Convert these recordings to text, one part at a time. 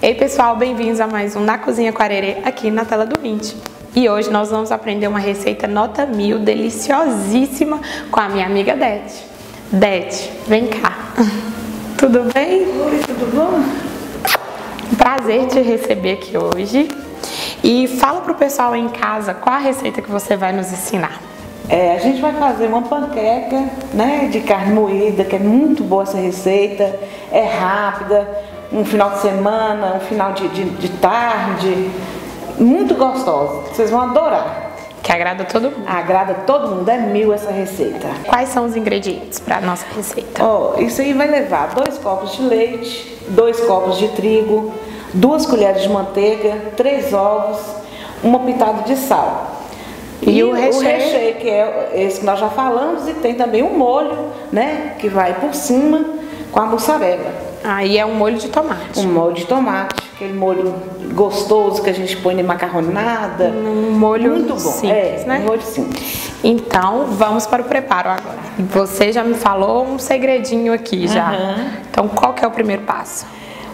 Ei pessoal, bem-vindos a mais um Na Cozinha com Arerê aqui na tela do 20. E hoje nós vamos aprender uma receita nota mil, deliciosíssima, com a minha amiga Dete. Dete, vem cá. Tudo bem? Oi, tudo bom? Prazer te receber aqui hoje. E fala pro pessoal em casa qual a receita que você vai nos ensinar. É, a gente vai fazer uma panqueca né, de carne moída, que é muito boa essa receita, é rápida, um final de semana, um final de, de, de tarde, muito gostosa. Vocês vão adorar. Que agrada todo mundo. Agrada todo mundo, é mil essa receita. Quais são os ingredientes para nossa receita? Ó, isso aí vai levar dois copos de leite, dois copos de trigo, duas colheres de manteiga, três ovos, uma pitada de sal. E, e o, recheio? o recheio, que é esse que nós já falamos, e tem também um molho, né, que vai por cima com a mussarela. Aí é um molho de tomate. Um molho de tomate, aquele molho gostoso que a gente põe em macarronada. Um molho muito bom. Simples, é, né? Um molho simples. Então, vamos para o preparo agora. Você já me falou um segredinho aqui já. Uhum. Então, qual que é o primeiro passo?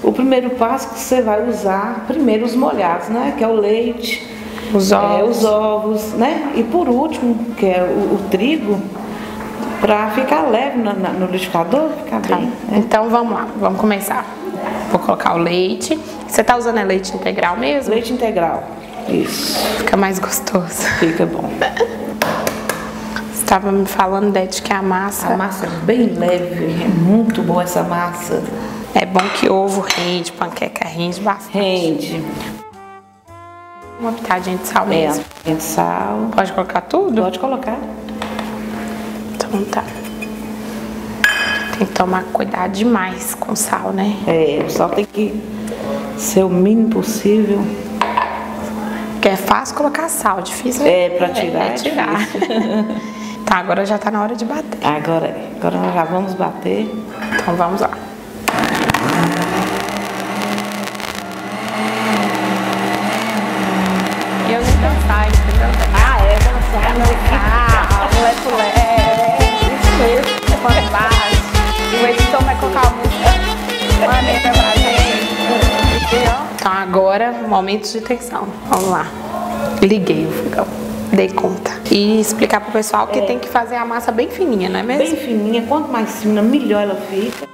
O primeiro passo que você vai usar, primeiro os molhados, né? Que é o leite, os ovos, é, os ovos né? E por último, que é o, o trigo, para ficar leve no, no liquidificador, ficar tá. bem. Né? Então vamos lá, vamos começar. Vou colocar o leite. Você tá usando é leite integral mesmo? Leite integral. Isso. Fica mais gostoso. Fica bom. Você estava me falando, Dete, que a massa. A massa é bem leve, é muito boa essa massa. É bom que ovo rende, panqueca rende bastante. Rende. Uma pitadinha de sal mesmo. É, de sal. Pode colocar tudo? Pode colocar. Tá. Tem que tomar cuidado demais com sal, né? É, o sal tem que ser o mínimo possível. Porque é fácil colocar sal, difícil é, é pra tirar. É, é tirar. tá, agora já tá na hora de bater. Agora é. Agora nós já vamos bater. Então vamos lá. Eu nem dançar, entendeu? Ah, é dançar. Dançar, E o editor vai colocar a música. Maneira pra gente. Então agora, momentos de tensão. Vamos lá. Liguei o fogão. Dei conta. E explicar pro pessoal que é. tem que fazer a massa bem fininha, não é mesmo? Bem fininha. Quanto mais fina, melhor ela fica.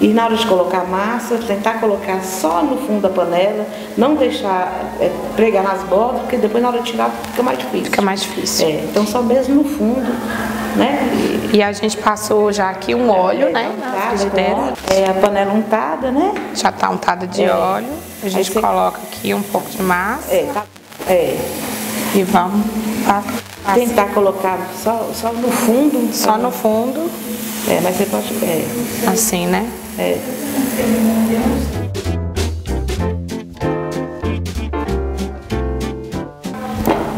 E na hora de colocar a massa, tentar colocar só no fundo da panela, não deixar é, pregar nas bordas, porque depois na hora de tirar fica mais difícil. Fica mais difícil. É, então só mesmo no fundo, né? E, a gente passou já aqui um óleo, né? Frigideira. É a panela untada, né? Já tá untada de é. óleo. A gente você... coloca aqui um pouco de massa. É, tá. É. E vamos tentar colocar só, só no fundo. Só no fundo. É, mas você pode. É. Assim, né? É.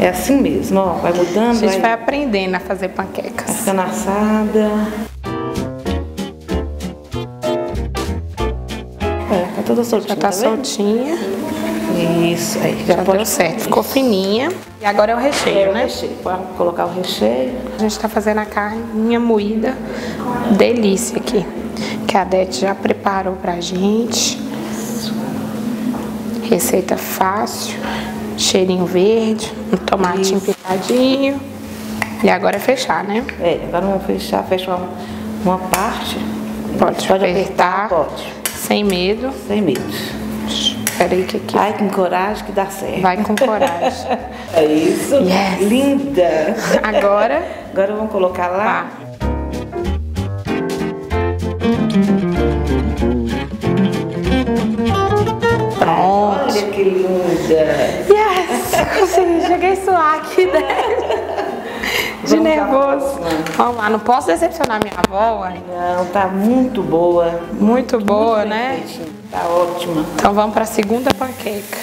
É assim mesmo, ó. Vai mudando. A gente vai, vai aprendendo a fazer panquecas. Vai ficando assada. É, tá toda soltinha. Já tá, tá soltinha. Isso, aí já, já pode... deu certo. Ficou fininha. E agora é o recheio, é né? O recheio. Pode colocar o recheio. A gente tá fazendo a carninha moída. Delícia aqui que a Dete já preparou pra gente. Receita fácil, cheirinho verde, um tomatinho Isso. picadinho. E agora é fechar, né? É, agora vamos fechar, fechar uma, uma parte. Pode, pode apertar, apertar, pode. Sem medo. Sem medo. Peraí que aqui. Vai com coragem que dá certo. Vai com coragem. é isso. Yes. Linda. Agora. Agora vamos colocar lá. Ah. Pronto. Olha que linda. Consegui, cheguei a suar aqui dentro. De Vamos nervoso. Vamos lá, não posso decepcionar minha avó, uai. Não, tá muito boa. Muito boa, muito né? Tá ótima. Então vamos para a segunda panqueca.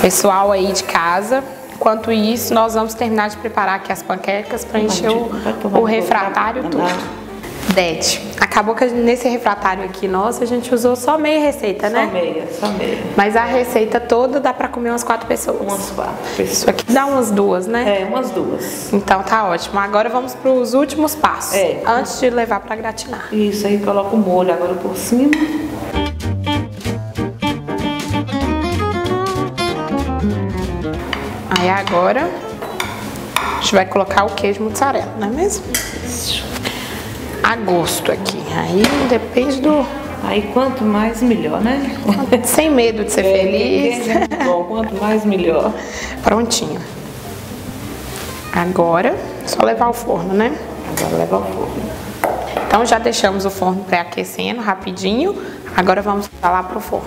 Pessoal aí de casa, enquanto isso, nós vamos terminar de preparar aqui as panquecas para encher o, o refratário tudo. Dete, Acabou que nesse refratário aqui nosso a gente usou só meia receita, só né? Só meia, só meia. Mas a receita toda dá para comer umas quatro pessoas. Umas quatro pessoas. Isso aqui dá umas duas, né? É, umas duas. Então tá ótimo. Agora vamos para os últimos passos. É. Antes de levar para gratinar. Isso aí, coloca o molho agora por cima. Aí agora a gente vai colocar o queijo mussarela, não é mesmo? A gosto aqui. Aí depende do. Aí quanto mais melhor, né? Sem medo de ser é, feliz. É bom, quanto mais melhor. Prontinho. Agora, só levar ao forno, né? Agora levar ao forno. Então já deixamos o forno pré-aquecendo rapidinho. Agora vamos lá pro forno.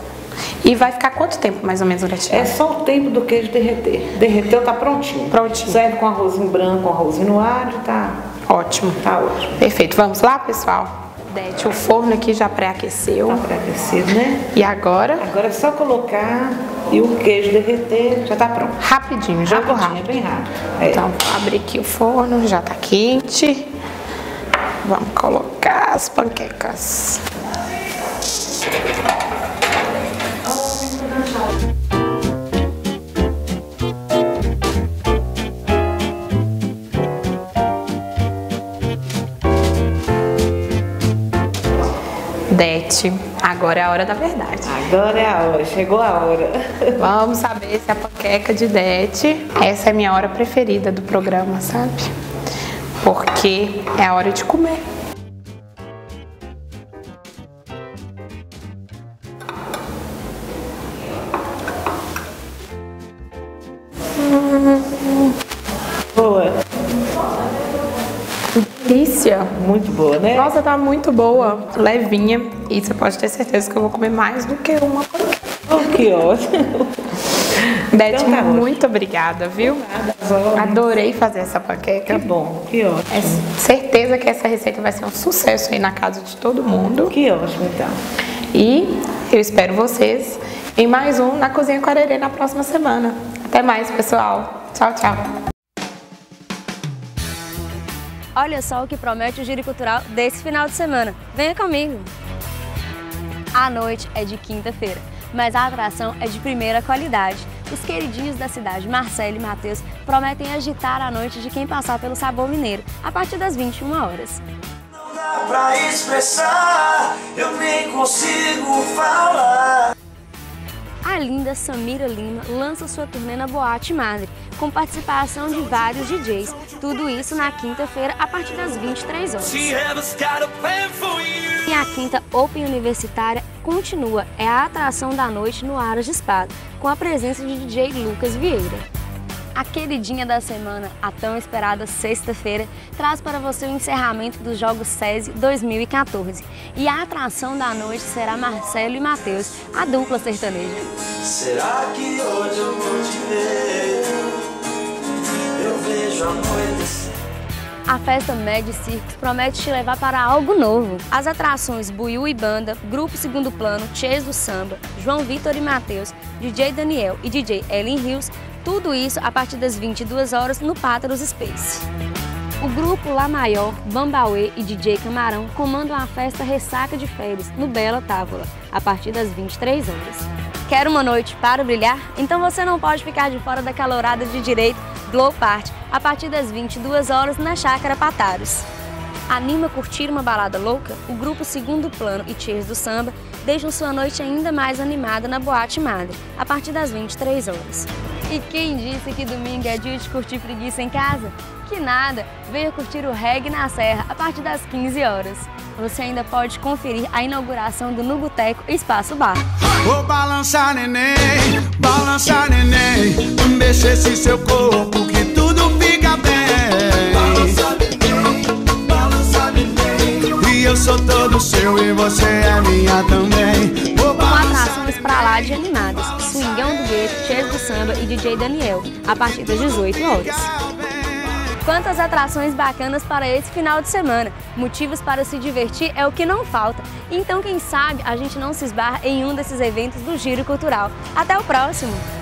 E vai ficar quanto tempo mais ou menos durante É só o tempo do queijo derreter. Derreteu, tá prontinho. Prontinho. Serve com arrozinho branco, arrozinho no alho, tá ótimo. Tá ótimo. Perfeito. Vamos lá, pessoal? Dete, o forno aqui já pré-aqueceu. Tá pré-aquecido, né? E agora? Agora é só colocar e o queijo derreter, já tá pronto. Rapidinho, jogo rápido. É bem rápido. É. Então, vou abrir aqui o forno, já tá quente. Vamos colocar as panquecas. Dete, agora é a hora da verdade. Agora é a hora, chegou a hora. Vamos saber se a panqueca de Dete, essa é a minha hora preferida do programa, sabe? Porque é a hora de comer. Delícia. Muito boa, né? Nossa, tá muito boa. Levinha. E você pode ter certeza que eu vou comer mais do que uma panqueca. Oh, que ótimo. Beth, então, tá muito obrigada, viu? Nada, Adorei fazer essa panqueca. Que bom, que ótimo. É certeza que essa receita vai ser um sucesso aí na casa de todo mundo. Que ótimo, então. E eu espero vocês em mais um na Cozinha com Arerê na próxima semana. Até mais, pessoal. Tchau, tchau. Olha só o que promete o Giro Cultural desse final de semana. Venha comigo! A noite é de quinta-feira, mas a atração é de primeira qualidade. Os queridinhos da cidade, Marcelo e Matheus, prometem agitar a noite de quem passar pelo Sabor Mineiro, a partir das 21 horas. Não dá pra expressar, eu linda Samira Lima lança sua turnê na Boate Madre, com participação de vários DJs. Tudo isso na quinta-feira, a partir das 23 horas. E a quinta Open Universitária continua, é a atração da noite no Aras de Espada, com a presença de DJ Lucas Vieira a queridinha da semana, a tão esperada sexta-feira, traz para você o encerramento dos Jogos SESI 2014. E a atração da noite será Marcelo e Matheus, a dupla sertaneja. Será que hoje eu vou te ver? Eu vejo a noite a festa Mad Circus promete te levar para algo novo. As atrações Buiu e Banda, Grupo Segundo Plano, Chase do Samba, João Vitor e Matheus, DJ Daniel e DJ Ellen Hills tudo isso a partir das 22 horas no Pátaros Space. O grupo La Maior, Bambauê e DJ Camarão comandam a festa Ressaca de Férias no Bela Távola, a partir das 23 horas. Quer uma noite para brilhar? Então você não pode ficar de fora da calorada de direito Glow Party, a partir das 22 horas na Chácara Pataros. Anima curtir uma balada louca? O grupo Segundo Plano e Cheers do Samba deixam sua noite ainda mais animada na Boate Madre, a partir das 23 horas. E quem disse que domingo é dia de curtir preguiça em casa? Que nada! Venha curtir o reggae na Serra a partir das 15 horas. Você ainda pode conferir a inauguração do Nubuteco Espaço Bar. Vou balançar neném, balançar neném, mexa esse seu corpo que tudo fica bem. Balança neném, balança neném, e eu sou todo seu e você é minha também. Vou Com atrações pra lá de animadas, Cheiros do Samba e DJ Daniel, a partir das 18 horas. Quantas atrações bacanas para esse final de semana. Motivos para se divertir é o que não falta. Então, quem sabe, a gente não se esbarra em um desses eventos do Giro Cultural. Até o próximo!